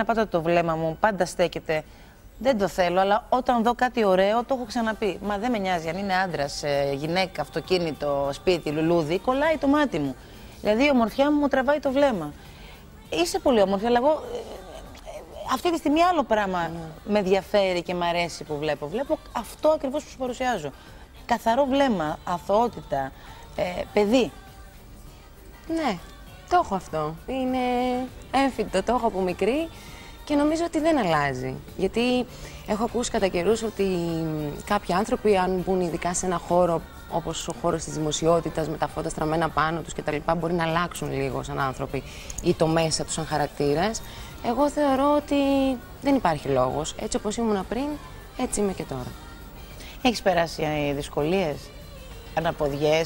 Να πάτε το βλέμμα μου, πάντα στέκεται. Δεν το θέλω, αλλά όταν δω κάτι ωραίο, το έχω ξαναπεί. Μα δεν με νοιάζει αν είναι άντρα, γυναίκα, αυτοκίνητο, σπίτι, λουλούδι, κολλάει το μάτι μου. Δηλαδή η ομορφιά μου μου τραβάει το βλέμμα. Είσαι πολύ όμορφη, αλλά εγώ ε, ε, αυτή τη στιγμή άλλο πράγμα με ενδιαφέρει και με αρέσει που βλέπω. Βλέπω αυτό ακριβώς που σου παρουσιάζω. Καθαρό βλέμμα, αθωότητα, ε, παιδί. Ναι, το έχω αυτό. Είναι έμφυτο, το έχω από μικρή και νομίζω ότι δεν αλλάζει. Γιατί έχω ακούσει κατά καιρούς ότι κάποιοι άνθρωποι, αν μπουν ειδικά σε ένα χώρο όπως ο χώρος της δημοσιότητας με τα φώτα στραμμένα πάνω τους κτλ., μπορεί να αλλάξουν λίγο σαν άνθρωποι ή το μέσα τους σαν χαρακτήρα. Εγώ θεωρώ ότι δεν υπάρχει λόγος. Έτσι όπως ήμουν πριν, έτσι είμαι και τώρα. Έχεις περάσει δυσκολίες, αναποδιές,